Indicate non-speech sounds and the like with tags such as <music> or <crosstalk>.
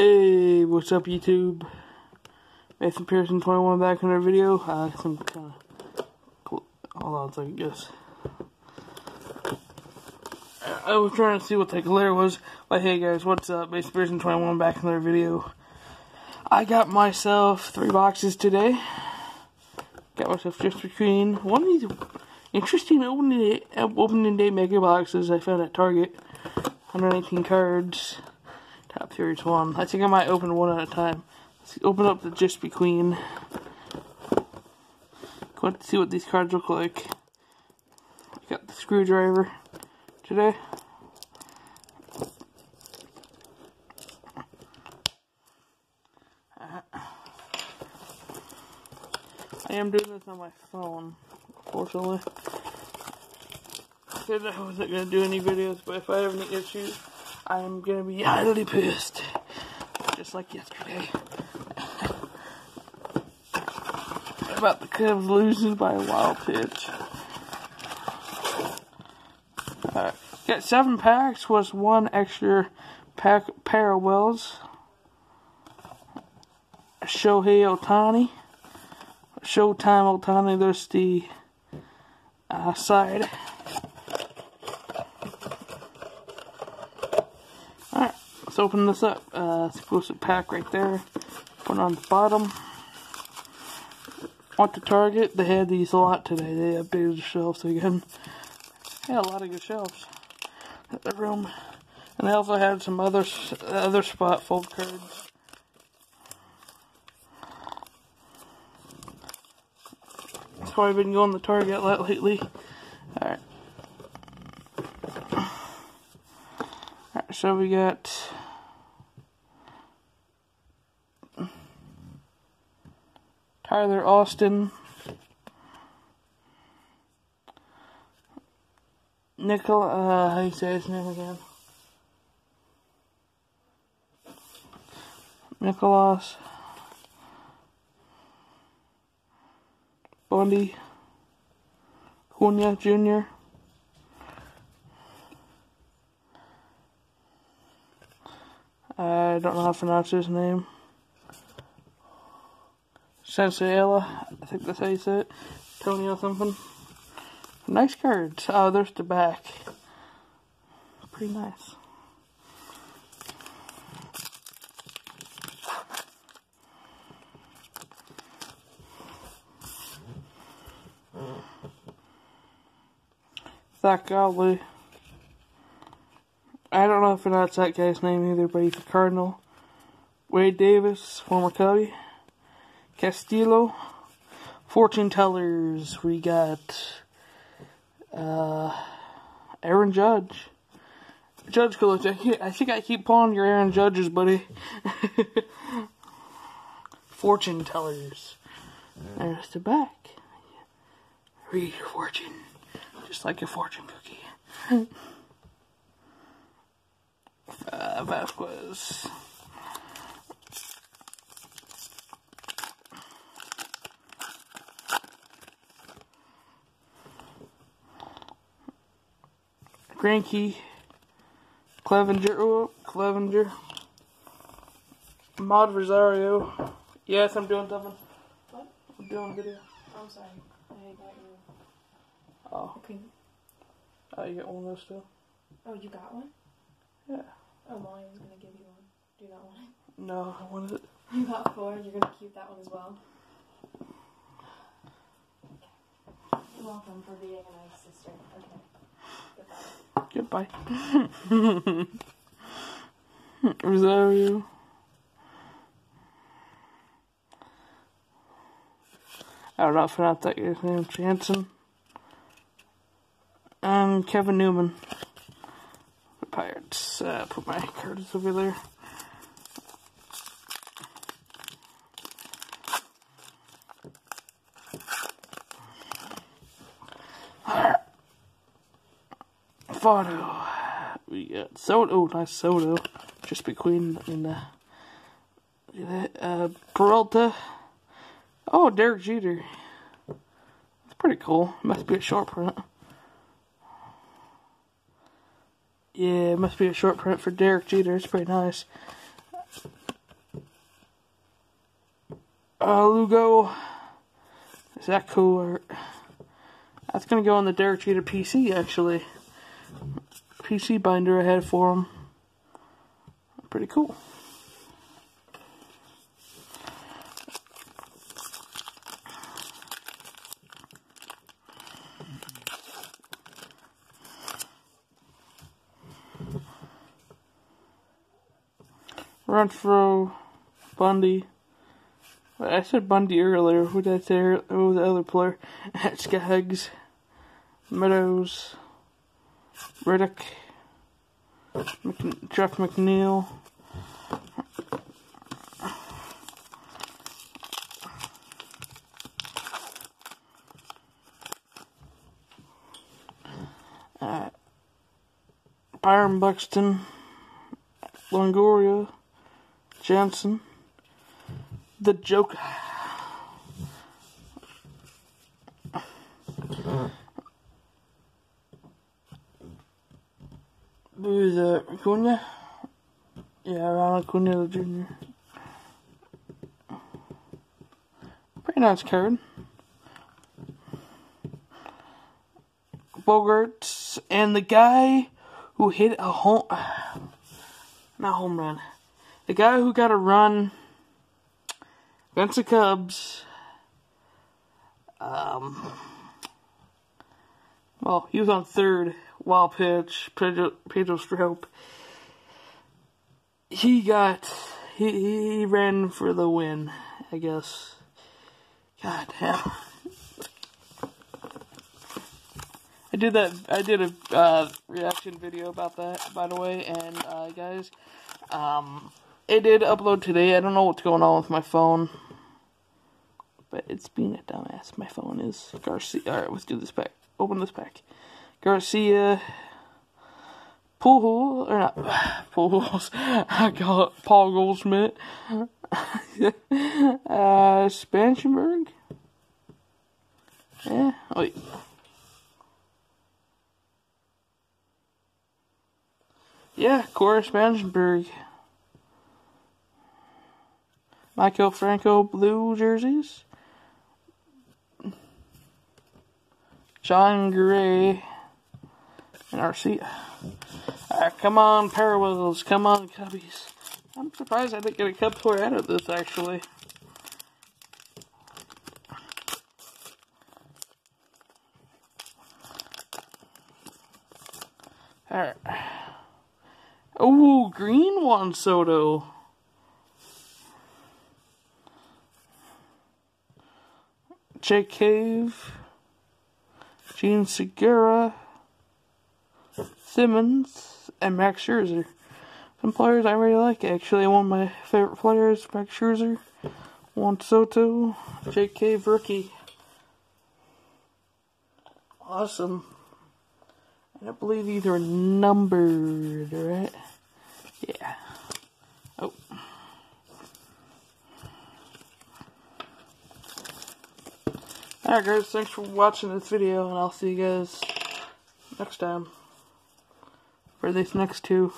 Hey, what's up YouTube? Mason Pearson 21 back in our video. Uh, some kind of. Hold on a second, guess. I was trying to see what the glare was. But hey guys, what's up? Mason Pearson 21 back in our video. I got myself three boxes today. Got myself Gypsy Queen one of these interesting opening day, opening day mega boxes I found at Target. 119 cards. Topps Series 1. I think I might open one at a time. Let's open up the Gypsy Queen. Go to see what these cards look like. got the screwdriver today. I am doing this on my phone, unfortunately. I said I wasn't going to do any videos, but if I have any issues, I am to be highly pissed. Just like yesterday. About the Cubs losing by a wild pitch. Alright. Got seven packs was one extra pack pair of wells. Shohei Ohtani. Showtime Ohtani, There's the uh, side. Let's open this up. Uh, exclusive pack right there. Put on the bottom. Want to Target, they had these a lot today. They updated the shelves again. Yeah, a lot of good shelves at the room. And they also had some other other spot fold cards. That's why I've been going to Target a lot lately. Alright. Alright, so we got Tyler Austin, Nicol, uh, how you say his name again? Nicholas Bundy Cunha Jr. I don't know how to pronounce his name. Sensaela, I think that's how you say it. Tony or something. Nice cards. Oh, there's the back. Pretty nice. Zack Godley. I don't know if that's that guy's name either, but he's a Cardinal. Wade Davis, former Cubby. Castillo. Fortune tellers, we got uh, Aaron Judge. Judge Collector. I think I keep pulling your Aaron Judges, buddy. <laughs> fortune tellers. There's the back. Read your fortune. Just like your fortune cookie. <laughs> uh, Vasquez. Greinke, Clevenger, oh, Clevenger, Mod Rosario. Yes, I'm doing something. What? I'm doing video. I'm sorry. I got you. Oh. Okay. Oh, you got one of those too? Oh, you got one? Yeah. Oh, Molly was gonna give you one. Do you not want it? No, I wanted it. You got four. You're gonna keep that one as well. Okay. You're welcome for being a nice sister. Okay. Goodbye. <laughs> Rosario. I don't know if I pronounce that guy's name. Jansen. And Kevin Newman. The Pirates. Uh, put my cards over there. Photo. We got Soto. Nice Soto. Gypsy Queen in the uh, Peralta. Oh, Derek Jeter. That's pretty cool. Must be a short print. Yeah, it must be a short print for Derek Jeter. It's pretty nice. uh, Lugo. Is that cool? That's gonna go on the Derek Jeter PC actually. PC binder I had for them. Pretty cool. Renfroe, Bundy. I said Bundy earlier. Who did I say? Was the other player? <laughs> Skaggs, Meadows, Riddick, Mc, Jeff McNeil. Uh, Byron Buxton, Longoria, Jansen, the Joker. Who's uh, Acuna? Yeah, Ronald Acuna Jr. Pretty nice card. Bogaerts and the guy who hit a home, not home run, the guy who got a run against the Cubs. Um, well, he was on third, wild pitch, Pedro, Pedro Strop. He got, he, he ran for the win, I guess. God damn. I did that. I did a uh, reaction video about that, by the way. And uh, guys, um, it did upload today. I don't know what's going on with my phone, but it's being a dumbass. My phone is Garcia. All right, let's do this pack. Open this pack. Garcia, Pujols or not <sighs> Pujols. <laughs> I it Paul Goldschmidt. <laughs> uh, Spangenberg. Yeah. Wait. Yeah, Cory Spangenberg. Maikel Franco blue jerseys. Jon Gray Arcia. Uh, come on, Parallels. Come on, Cubbies. I'm surprised I didn't get a Cub toy out of this, actually. Alright. Oh, green one, Soto. Jake Cave. Jean Segura. Simmons. And Max Scherzer. Some players I really like, actually. One of my favorite players, Max Scherzer. Juan Soto. Jake Cave rookie. Awesome. I believe these are numbered, right? Yeah. Oh. Alright guys, thanks for watching this video, and I'll see you guys next time for these next two.